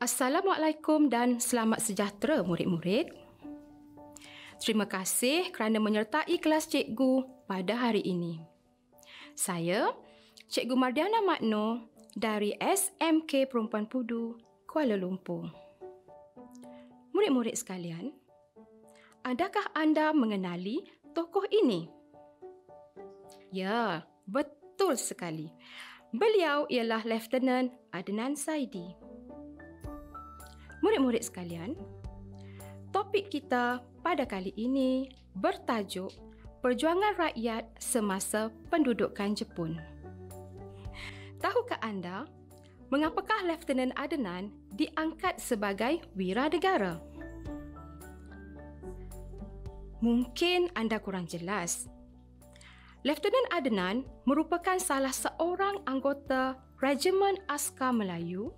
Assalamualaikum dan selamat sejahtera murid-murid. Terima kasih kerana menyertai kelas cikgu pada hari ini. Saya, Cikgu Mardiana Makno dari SMK Perempuan Pudu, Kuala Lumpur. Murid-murid sekalian, adakah anda mengenali tokoh ini? Ya, betul sekali. Beliau ialah Lieutenant Adnan Saidi. Murid-murid sekalian, topik kita pada kali ini bertajuk Perjuangan Rakyat Semasa Pendudukan Jepun. Tahukah anda mengapakah Lieutenant Adnan diangkat sebagai wira negara? Mungkin anda kurang jelas Lieutenant Adnan merupakan salah seorang anggota Regimen Askar Melayu.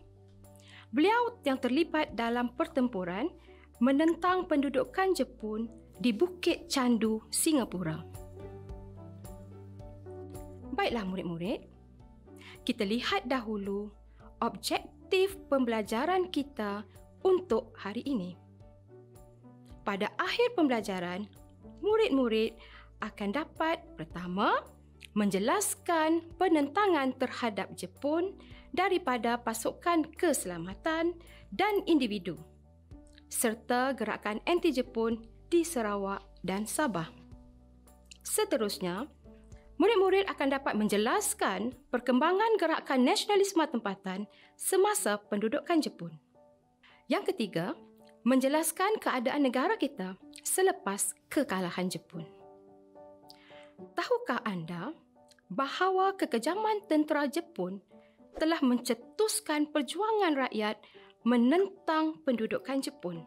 Beliau yang terlibat dalam pertempuran menentang pendudukan Jepun di Bukit Candu, Singapura. Baiklah murid-murid, kita lihat dahulu objektif pembelajaran kita untuk hari ini. Pada akhir pembelajaran, murid-murid akan dapat pertama menjelaskan penentangan terhadap Jepun daripada pasukan keselamatan dan individu serta gerakan anti-Jepun di Sarawak dan Sabah. Seterusnya, murid-murid akan dapat menjelaskan perkembangan gerakan nasionalisme tempatan semasa pendudukan Jepun. Yang ketiga, menjelaskan keadaan negara kita selepas kekalahan Jepun. Tahukah anda bahawa kekejaman tentera Jepun telah mencetuskan perjuangan rakyat menentang pendudukan Jepun?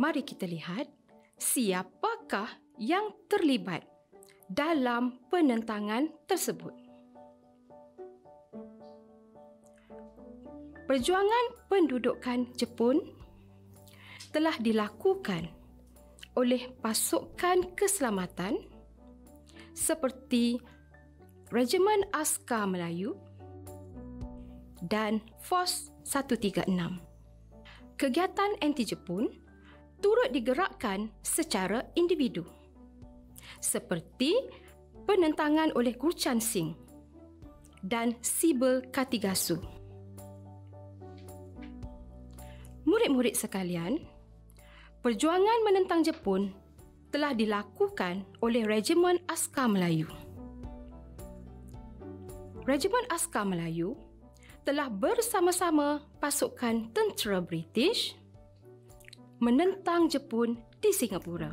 Mari kita lihat siapakah yang terlibat dalam penentangan tersebut. Perjuangan pendudukan Jepun telah dilakukan oleh pasukan keselamatan seperti Regimen Askar Melayu dan Fos 136. Kegiatan anti-Jepun turut digerakkan secara individu seperti penentangan oleh Gurchan Singh dan Sibel Katigasu. Murid-murid sekalian, Perjuangan menentang Jepun telah dilakukan oleh Regimen Askar Melayu. Regimen Askar Melayu telah bersama-sama pasukan tentera British menentang Jepun di Singapura.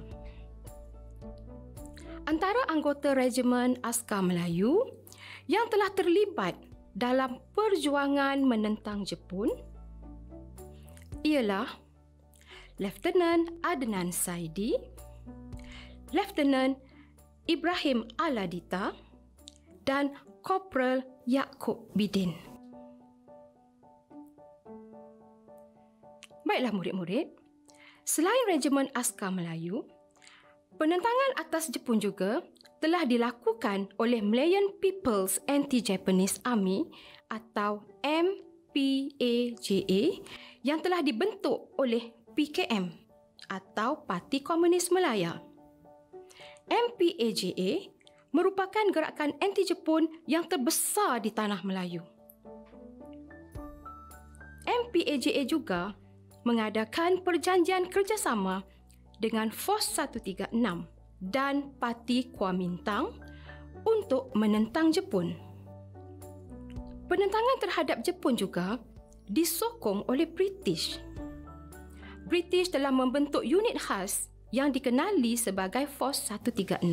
Antara anggota Regimen Askar Melayu yang telah terlibat dalam perjuangan menentang Jepun ialah Lieutenant Adnan Saidi, Lieutenant Ibrahim Aladita dan Corporal Yaakob Bidin. Baiklah murid-murid, selain Regimen Askar Melayu, penentangan atas Jepun juga telah dilakukan oleh Malayan People's Anti-Japanese Army atau MPAJA yang telah dibentuk oleh PKM atau Parti Komunis Melaya. MPAJA merupakan gerakan anti-Jepun yang terbesar di tanah Melayu. MPAJA juga mengadakan perjanjian kerjasama dengan FOS 136 dan Parti Kuomintang untuk menentang Jepun. Penentangan terhadap Jepun juga disokong oleh British British telah membentuk unit khas yang dikenali sebagai 136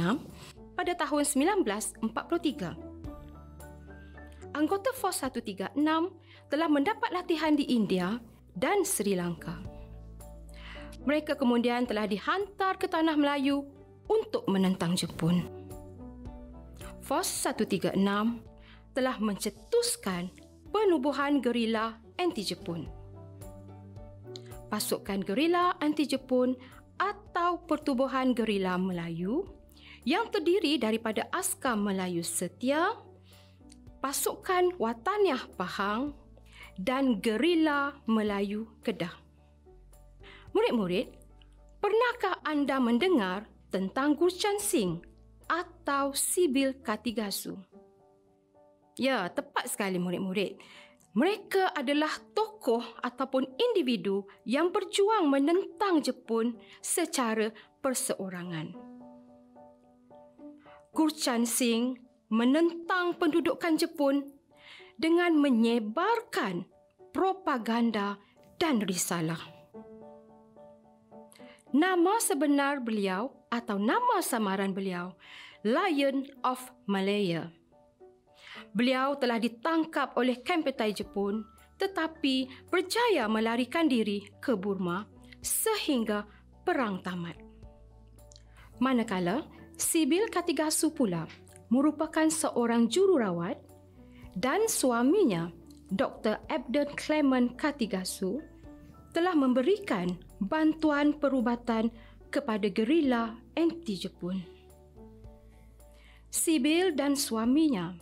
pada tahun 1943. Anggota Force 136 telah mendapat latihan di India dan Sri Lanka. Mereka kemudian telah dihantar ke tanah Melayu untuk menentang Jepun. Force 136 telah mencetuskan penubuhan gerila anti-Jepun pasukan gerila anti-Jepun atau Pertubuhan Gerila Melayu yang terdiri daripada askar Melayu setia, pasukan Wataniah Pahang dan gerila Melayu Kedah. Murid-murid, pernahkah anda mendengar tentang Gurchan Singh atau Sibil Katigasu? Ya, tepat sekali murid-murid. Mereka adalah tokoh ataupun individu yang berjuang menentang Jepun secara perseorangan. Gurchan Singh menentang pendudukan Jepun dengan menyebarkan propaganda dan risalah. Nama sebenar beliau atau nama samaran beliau, Lion of Malaya. Beliau telah ditangkap oleh Kempetai Jepun tetapi berjaya melarikan diri ke Burma sehingga perang tamat. Manakala Sibil Katigasu pula merupakan seorang jururawat dan suaminya Dr. Abden Clement Katigasu telah memberikan bantuan perubatan kepada gerila anti-Jepun. Sibil dan suaminya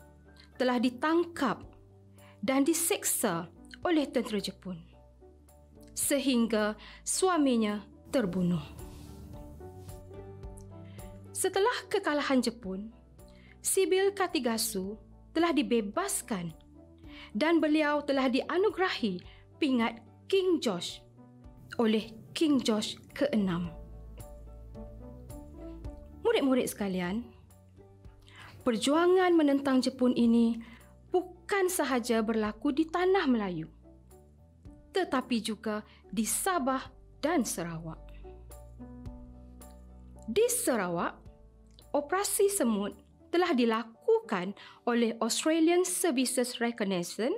telah ditangkap dan diseksa oleh tentera Jepun sehingga suaminya terbunuh. Setelah kekalahan Jepun, Sibil Katigasu telah dibebaskan dan beliau telah dianugerahi pingat King George oleh King George ke-6. Murid-murid sekalian, perjuangan menentang Jepun ini bukan sahaja berlaku di tanah Melayu tetapi juga di Sabah dan Sarawak. Di Sarawak, operasi semut telah dilakukan oleh Australian Services Reconnaissance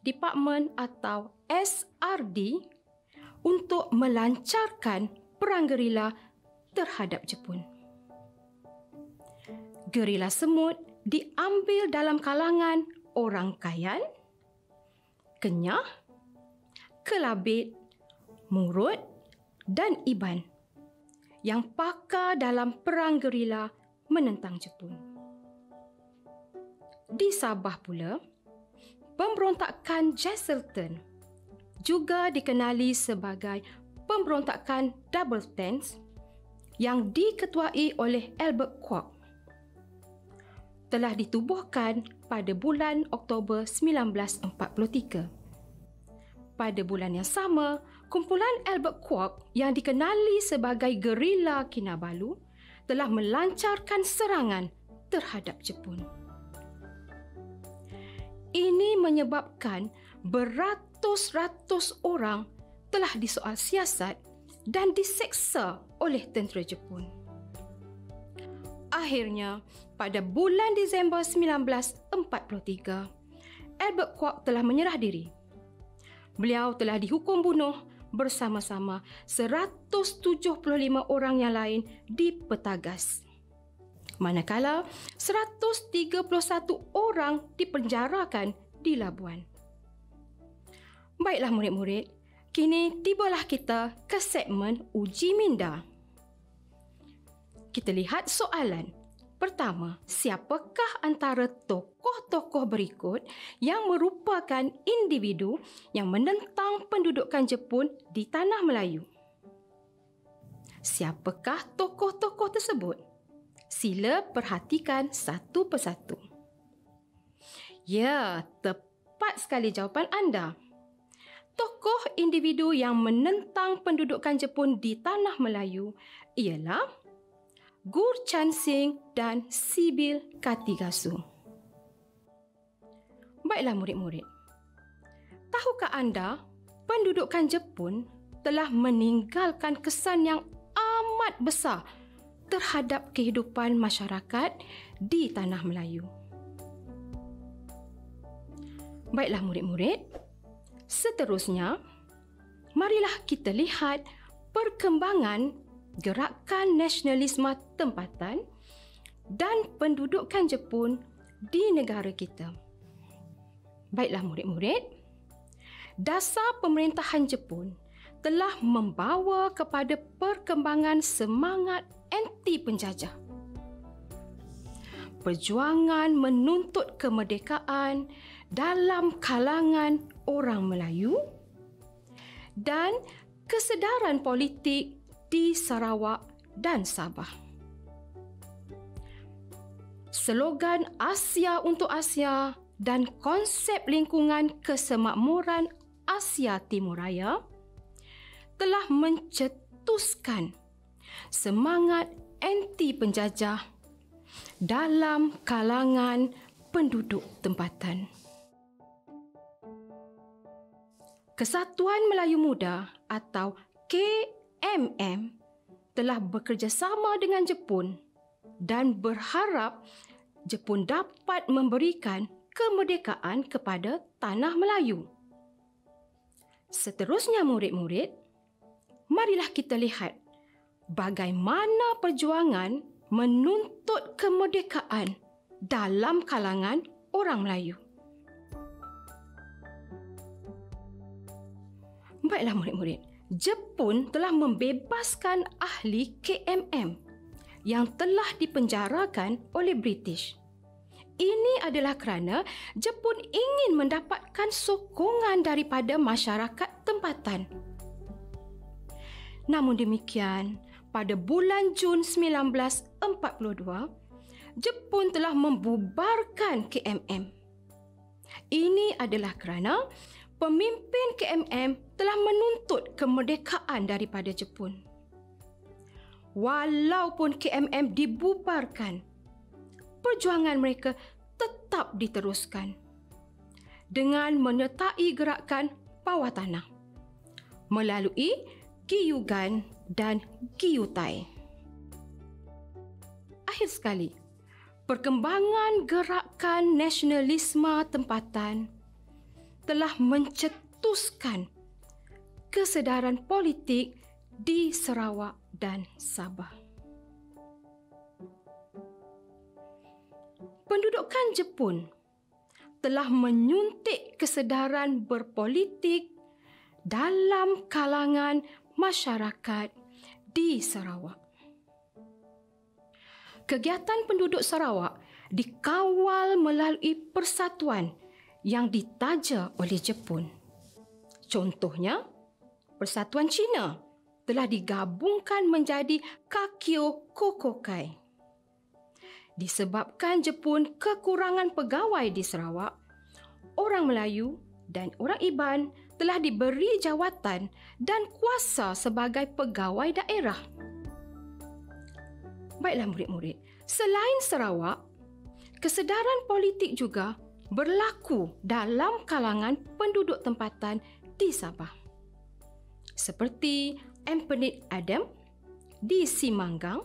Department atau SRD untuk melancarkan perang gerila terhadap Jepun. Gerila semut diambil dalam kalangan orang Kayan, Kenyah, Kelabit, Murut dan Iban yang pakar dalam perang gerila menentang Jepun. Di Sabah pula, pemberontakan Jesselton juga dikenali sebagai pemberontakan Double Tense yang diketuai oleh Albert Kwok telah ditubuhkan pada bulan Oktober 1943. Pada bulan yang sama, kumpulan Albert Kwok yang dikenali sebagai Gerila Kinabalu telah melancarkan serangan terhadap Jepun. Ini menyebabkan beratus-ratus orang telah disoal siasat dan diseksa oleh tentera Jepun. Akhirnya, pada bulan Disember 1943, Albert Kwok telah menyerah diri. Beliau telah dihukum bunuh bersama-sama 175 orang yang lain di Petagas manakala 131 orang dipenjarakan di Labuan. Baiklah murid-murid, kini tibalah kita ke segmen uji minda. Kita lihat soalan. Pertama, siapakah antara tokoh-tokoh berikut yang merupakan individu yang menentang pendudukan Jepun di tanah Melayu? Siapakah tokoh-tokoh tersebut? Sila perhatikan satu persatu. Ya, tepat sekali jawapan anda. Tokoh individu yang menentang pendudukan Jepun di tanah Melayu ialah Gur Chan Sing dan Sibil Katigasu. Baiklah murid-murid. Tahukah anda pendudukan Jepun telah meninggalkan kesan yang amat besar terhadap kehidupan masyarakat di tanah Melayu. Baiklah murid-murid, seterusnya marilah kita lihat perkembangan gerakan nasionalisme tempatan dan pendudukan Jepun di negara kita. Baiklah murid-murid, dasar pemerintahan Jepun telah membawa kepada perkembangan semangat anti penjajah. Perjuangan menuntut kemerdekaan dalam kalangan orang Melayu dan kesedaran politik di Sarawak dan Sabah. Slogan Asia untuk Asia dan konsep lingkungan kesemakmuran Asia Timur Raya telah mencetuskan semangat anti penjajah dalam kalangan penduduk tempatan. Kesatuan Melayu Muda atau KMM telah bekerjasama dengan Jepun dan berharap Jepun dapat memberikan kemerdekaan kepada tanah Melayu. Seterusnya murid-murid, marilah kita lihat bagaimana perjuangan menuntut kemerdekaan dalam kalangan orang Melayu. Baiklah murid-murid, Jepun telah membebaskan ahli KMM yang telah dipenjarakan oleh British. Ini adalah kerana Jepun ingin mendapatkan sokongan daripada masyarakat tempatan. Namun demikian, pada bulan Jun 1942, Jepun telah membubarkan KMM. Ini adalah kerana pemimpin KMM telah menuntut kemerdekaan daripada Jepun. Walaupun KMM dibubarkan, perjuangan mereka tetap diteruskan dengan menyertai gerakan bawah tanah melalui Giyugan dan Giyutai. Akhir sekali, perkembangan gerakan nasionalisme tempatan telah mencetuskan kesedaran politik di Sarawak dan Sabah. Pendudukan Jepun telah menyuntik kesedaran berpolitik dalam kalangan masyarakat di Sarawak. Kegiatan penduduk Sarawak dikawal melalui persatuan yang ditaja oleh Jepun. Contohnya, Persatuan Cina telah digabungkan menjadi Kakyo Kokokai. Disebabkan Jepun kekurangan pegawai di Sarawak, orang Melayu dan orang Iban telah diberi jawatan dan kuasa sebagai pegawai daerah. Baiklah murid-murid, selain Sarawak, kesedaran politik juga berlaku dalam kalangan penduduk tempatan di Sabah. Seperti Empenit Adam di Simanggang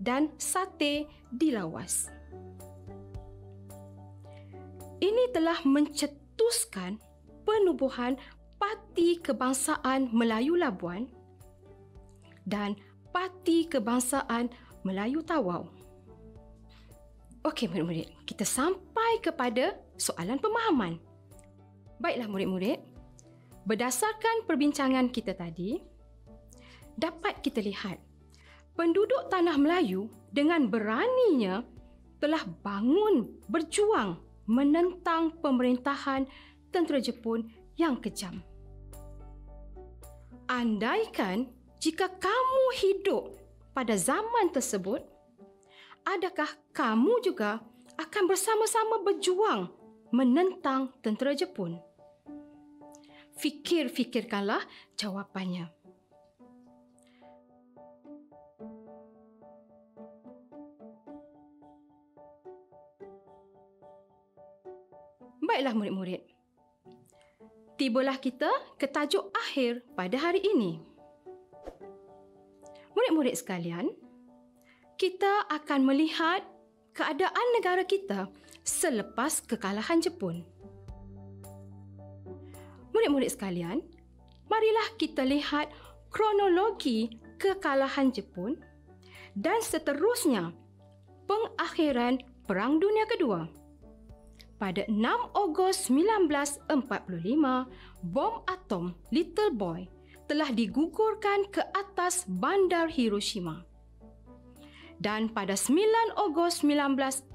dan Sate di Lawas. Ini telah mencetuskan penubuhan Parti Kebangsaan Melayu Labuan dan Parti Kebangsaan Melayu Tawau. Okey murid-murid, kita sampai kepada soalan pemahaman. Baiklah murid-murid, berdasarkan perbincangan kita tadi, dapat kita lihat penduduk tanah Melayu dengan beraninya telah bangun berjuang menentang pemerintahan tentera Jepun yang kejam. Andaikan jika kamu hidup pada zaman tersebut, adakah kamu juga akan bersama-sama berjuang menentang tentera Jepun? Fikir-fikirkanlah jawapannya. Baiklah murid-murid. Tibalah kita ke tajuk akhir pada hari ini. Murid-murid sekalian, kita akan melihat keadaan negara kita selepas kekalahan Jepun. Murid-murid sekalian, marilah kita lihat kronologi kekalahan Jepun dan seterusnya pengakhiran Perang Dunia Kedua. Pada 6 Ogos 1945, bom atom Little Boy telah digugurkan ke atas bandar Hiroshima dan pada 9 Ogos 1945,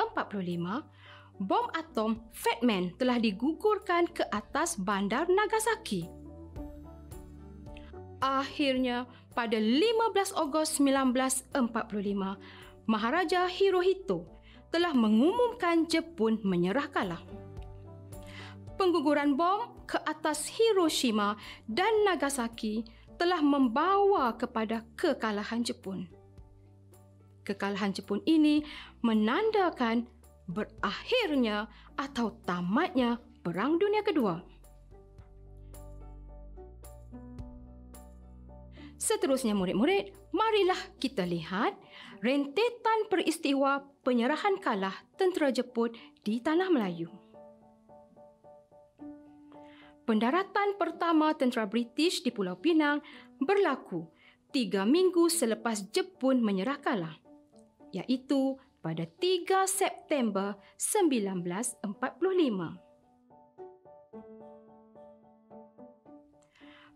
bom atom Fat Man telah digugurkan ke atas bandar Nagasaki. Akhirnya, pada 15 Ogos 1945, Maharaja Hirohito telah mengumumkan Jepun menyerah kalah. Pengguguran bom ke atas Hiroshima dan Nagasaki telah membawa kepada kekalahan Jepun. Kekalahan Jepun ini menandakan berakhirnya atau tamatnya Perang Dunia Kedua. Seterusnya murid-murid, marilah kita lihat rentetan peristiwa penyerahan kalah tentera Jepun di Tanah Melayu. Pendaratan pertama tentera British di Pulau Pinang berlaku tiga minggu selepas Jepun menyerah kalah, iaitu pada 3 September 1945.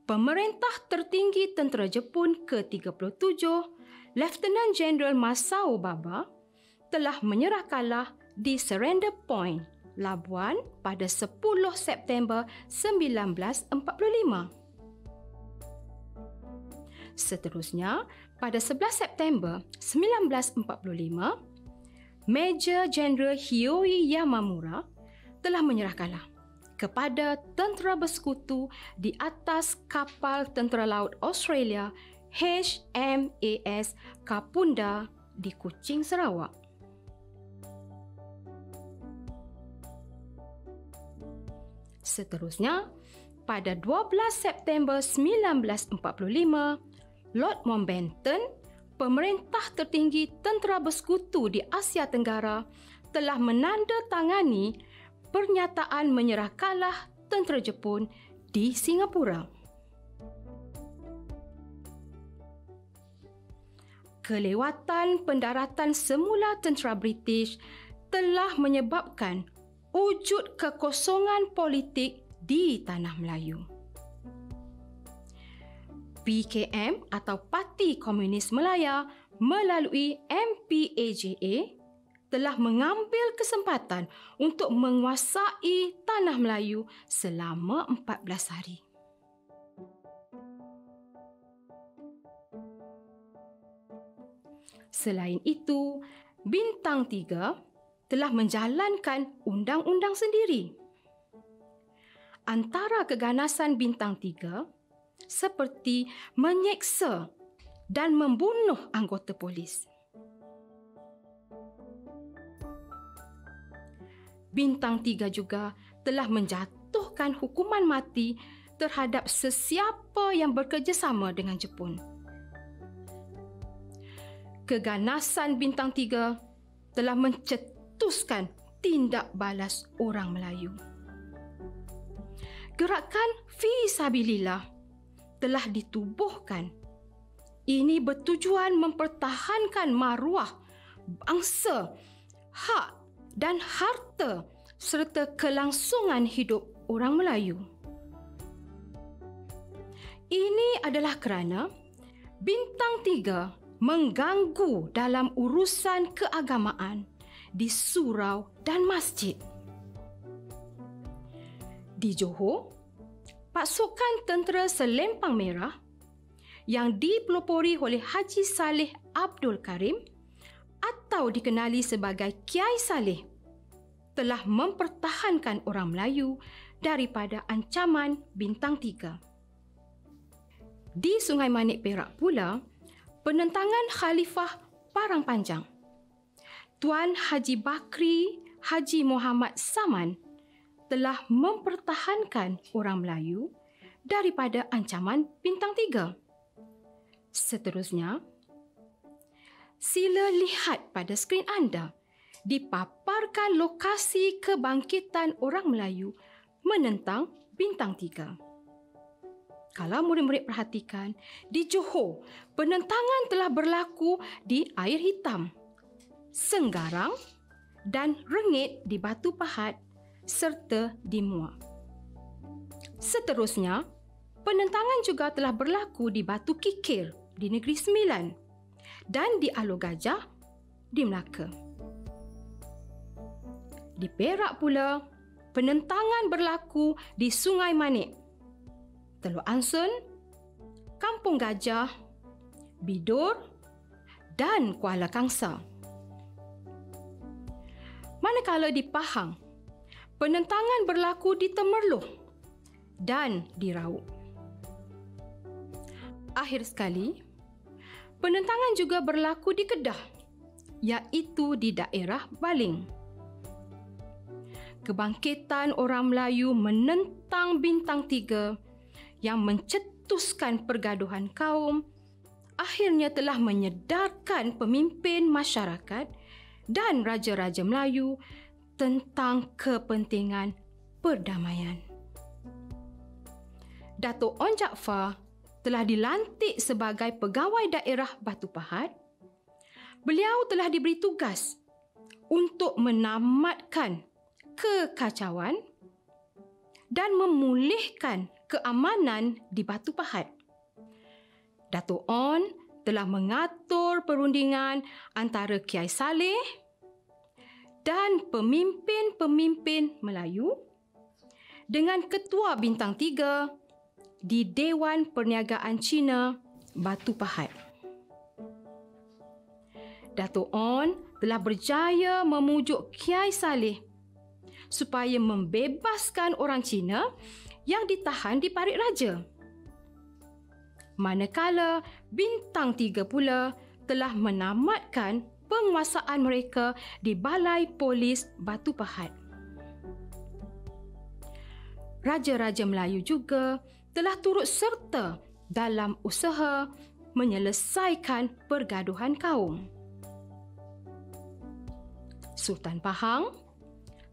Pemerintah tertinggi tentera Jepun ke-37, Lieutenant General Masao Baba, telah menyerah kalah di Surrender Point, Labuan pada 10 September 1945. Seterusnya, pada 11 September 1945, Major General Hioi Yamamura telah menyerah kalah kepada tentera bersekutu di atas kapal tentera laut Australia HMAS Kapunda di Kuching, Sarawak. Seterusnya, pada 12 September 1945, Lord Mountbatten, pemerintah tertinggi tentera bersekutu di Asia Tenggara, telah menandatangani pernyataan menyerah kalah tentera Jepun di Singapura. Kelewatan pendaratan semula tentera British telah menyebabkan wujud kekosongan politik di Tanah Melayu. PKM atau Parti Komunis Melaya melalui MPAJA telah mengambil kesempatan untuk menguasai tanah Melayu selama 14 hari. Selain itu, Bintang Tiga telah menjalankan undang-undang sendiri. Antara keganasan Bintang seperti menyeksa dan membunuh anggota polis. Bintang Tiga juga telah menjatuhkan hukuman mati terhadap sesiapa yang bekerjasama dengan Jepun. Keganasan Bintang Tiga telah mencetuskan tindak balas orang Melayu. Gerakan Fisabilillah telah ditubuhkan. Ini bertujuan mempertahankan maruah bangsa, hak dan harta serta kelangsungan hidup orang Melayu. Ini adalah kerana bintang tiga mengganggu dalam urusan keagamaan di surau dan masjid. Di Johor, pasukan tentera Selempang Merah yang dipelopori oleh Haji Saleh Abdul Karim atau dikenali sebagai Kiai Saleh telah mempertahankan orang Melayu daripada ancaman bintang tiga. Di Sungai Manik Perak pula, penentangan Khalifah Parang Panjang, Tuan Haji Bakri Haji Muhammad Saman telah mempertahankan orang Melayu daripada ancaman bintang tiga. Seterusnya, sila lihat pada skrin anda dipaparkan lokasi kebangkitan orang Melayu menentang bintang tiga. Kalau murid-murid perhatikan, di Johor, penentangan telah berlaku di air hitam, Senggarang dan Rengit di Batu Pahat serta di Muar. Seterusnya, penentangan juga telah berlaku di Batu Kikir di Negeri Sembilan dan di Alor Gajah di Melaka. Di Perak pula, penentangan berlaku di Sungai Manik, Teluk Ansun, Kampung Gajah, Bidur dan Kuala Kangsa. Manakala di Pahang, penentangan berlaku di Temerloh dan di Rauk. Akhir sekali, penentangan juga berlaku di Kedah, iaitu di daerah Baling. Kebangkitan orang Melayu menentang bintang tiga yang mencetuskan pergaduhan kaum akhirnya telah menyedarkan pemimpin masyarakat dan raja-raja Melayu tentang kepentingan perdamaian. Datuk On Jaafar telah dilantik sebagai pegawai daerah Batu Pahat. Beliau telah diberi tugas untuk menamatkan kekacauan dan memulihkan keamanan di Batu Pahat. Datuk On telah mengatur perundingan antara Kiai Saleh dan pemimpin-pemimpin Melayu dengan ketua bintang tiga di Dewan Perniagaan Cina Batu Pahat. Datuk On telah berjaya memujuk Kiai Saleh supaya membebaskan orang Cina yang ditahan di Parit Raja manakala bintang tiga pula telah menamatkan penguasaan mereka di Balai Polis Batu Pahat. Raja-raja Melayu juga telah turut serta dalam usaha menyelesaikan pergaduhan kaum. Sultan Pahang,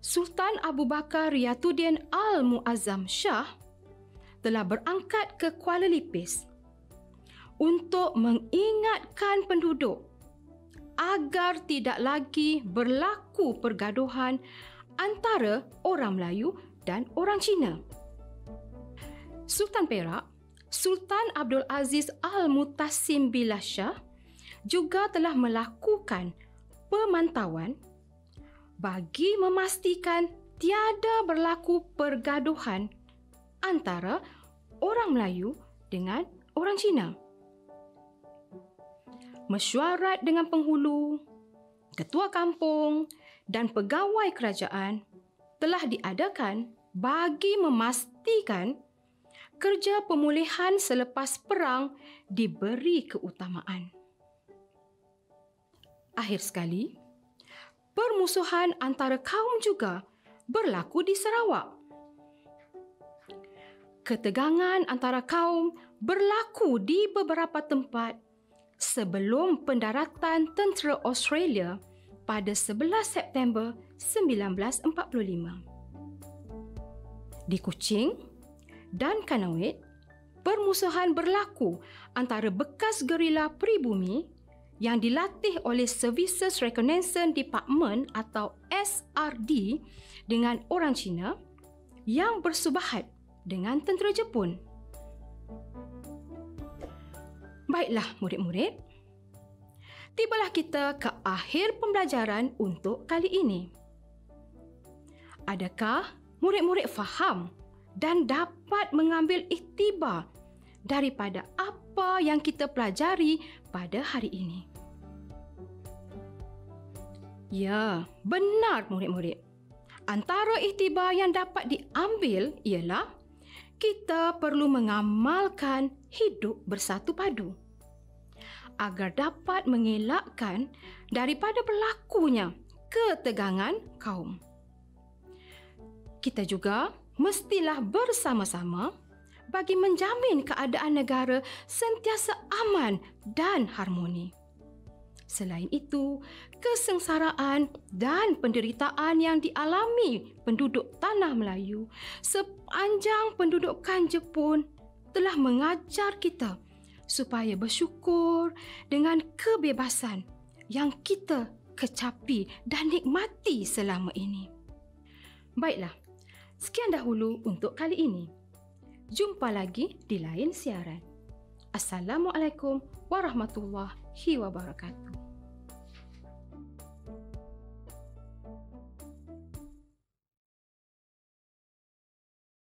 Sultan Abu Bakar Riyatuddin Al-Muazzam Shah telah berangkat ke Kuala Lipis untuk mengingatkan penduduk agar tidak lagi berlaku pergaduhan antara orang Melayu dan orang Cina. Sultan Perak, Sultan Abdul Aziz Al-Mutasim Billah Shah juga telah melakukan pemantauan bagi memastikan tiada berlaku pergaduhan antara orang Melayu dengan orang Cina mesyuarat dengan penghulu, ketua kampung dan pegawai kerajaan telah diadakan bagi memastikan kerja pemulihan selepas perang diberi keutamaan. Akhir sekali, permusuhan antara kaum juga berlaku di Sarawak. Ketegangan antara kaum berlaku di beberapa tempat sebelum pendaratan tentera Australia pada 11 September 1945. Di Kuching dan Kanawit, permusuhan berlaku antara bekas gerila pribumi yang dilatih oleh Services Reconnaissance Department atau SRD dengan orang Cina yang bersubahat dengan tentera Jepun. Baiklah murid-murid, tibalah kita ke akhir pembelajaran untuk kali ini. Adakah murid-murid faham dan dapat mengambil iktibar daripada apa yang kita pelajari pada hari ini? Ya, benar murid-murid. Antara iktibar yang dapat diambil ialah kita perlu mengamalkan hidup bersatu padu agar dapat mengelakkan daripada berlakunya ketegangan kaum. Kita juga mestilah bersama-sama bagi menjamin keadaan negara sentiasa aman dan harmoni. Selain itu, kesengsaraan dan penderitaan yang dialami penduduk tanah Melayu sepanjang pendudukan Jepun telah mengajar kita supaya bersyukur dengan kebebasan yang kita kecapi dan nikmati selama ini. Baiklah, sekian dahulu untuk kali ini. Jumpa lagi di lain siaran. Assalamualaikum warahmatullahi wabarakatuh.